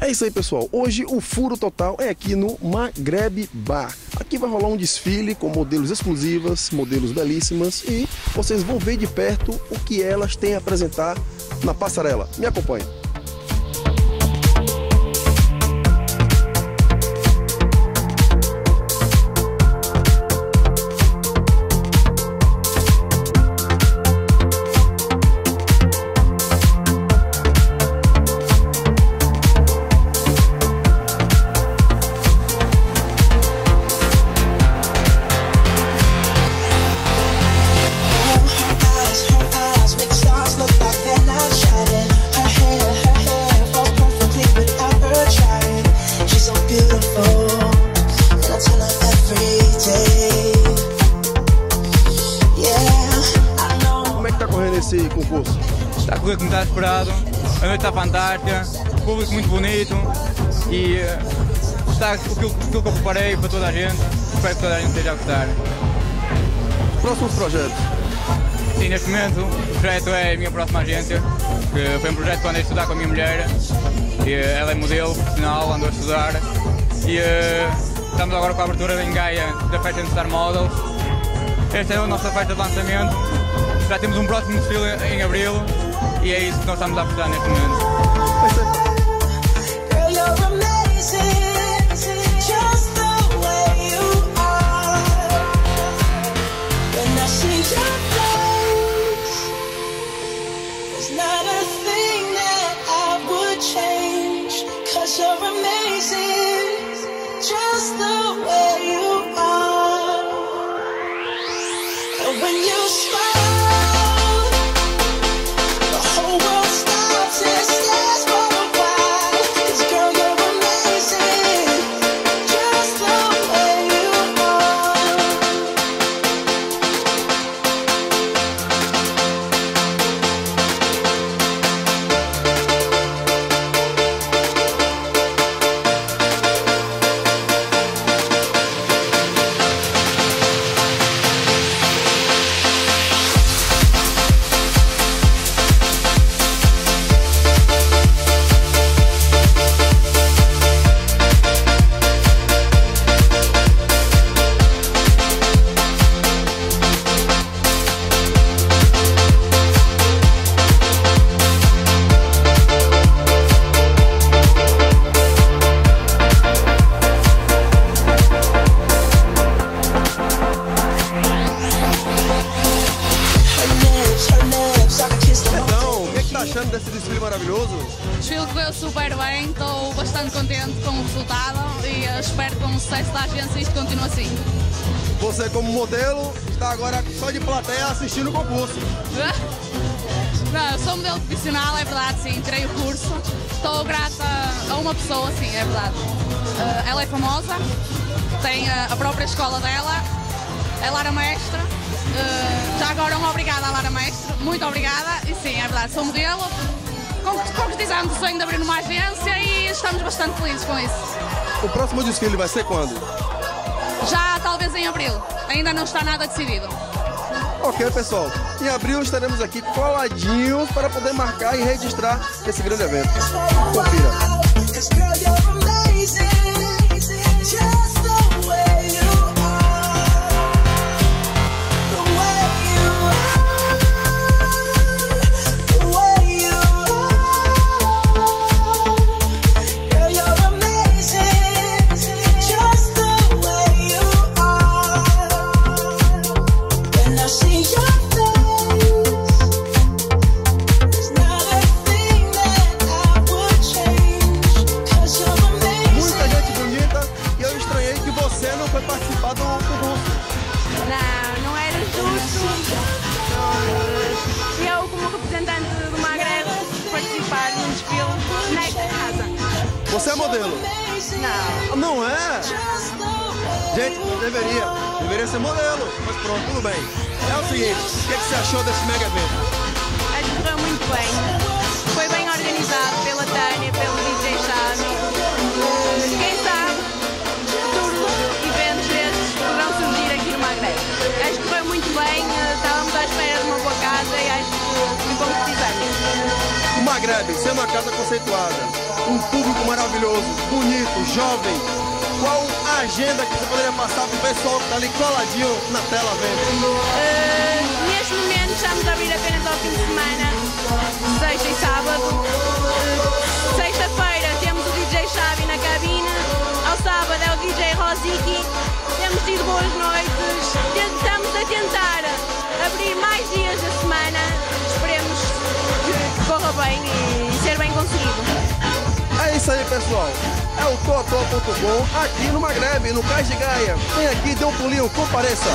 É isso aí, pessoal. Hoje o furo total é aqui no Magreb Bar. Aqui vai rolar um desfile com modelos exclusivas, modelos belíssimas e vocês vão ver de perto o que elas têm a apresentar na passarela. Me acompanhe. Esse concurso? Está a correr como está esperado, a noite está fantástica, público muito bonito e eh, está aquilo, aquilo que eu preparei para toda a gente. Espero que toda a gente esteja a gostar. Próximos projetos. Sim, neste momento o projeto é a minha próxima agência, que foi um projeto eu andei a estudar com a minha mulher. E, eh, ela é modelo profissional, andou a estudar. E eh, estamos agora com a abertura em Gaia da Fashion Star Models. Esta é a nossa festa de lançamento. Já temos um próximo desfile em abril e é isso que nós estamos a apostar neste momento. Girl, you're amazing, Então, o que, é que tá achando desse desfile maravilhoso? O desfile correu super bem, estou bastante contente com o resultado e espero que com o sucesso da agência isto continue assim. Você, como modelo, está agora só de plateia assistindo o concurso. Não, eu sou modelo profissional, é verdade, sim, tirei o curso. Estou grata a uma pessoa, sim, é verdade. Eh, ela é famosa, tem eh, a própria escola dela, é Lara Mestre. Eh, já agora, uma obrigada à Lara Mestre, muito obrigada. E sim, é verdade, sou modelo. Con- Concretizamos o sonho de abrir uma agência e estamos bastante felizes com isso. O próximo desfile vai ser quando? Já talvez em abril, ainda não está nada decidido. Ok, pessoal. Em abril estaremos aqui coladinhos para poder marcar e registrar esse grande evento. Confira. Modelo? Não. Não é? Gente, deveria. Deveria ser modelo. Mas pronto, tudo bem. É o seguinte, o que, é que você achou desse mega evento? Acho que correu muito bem. Foi bem organizado pela Tânia, pelo DJ. Eh, Quem sabe, futuros eventos destes poderão surgir aqui no Magreb. Acho que correu muito bem, eh, estávamos à espera de uma boa casa e acho que me concretizamos. O Magreb, ser uma casa conceituada, um público maravilhoso, bonito, jovem. Qual a agenda que você poderia passar pro pessoal que tá ali coladinho na tela vendo? Eh, neste momento estamos a abrir apenas ao fim de semana, sexta e sábado. Eh, Sexta-feira temos o DJ Xavi na cabine, ao sábado é o DJ Rosiki. Temos tido boas noites, pessoal. É o Totó.com aqui no Magreb, no Cais de Gaia. Vem aqui, dê um pulinho, compareça.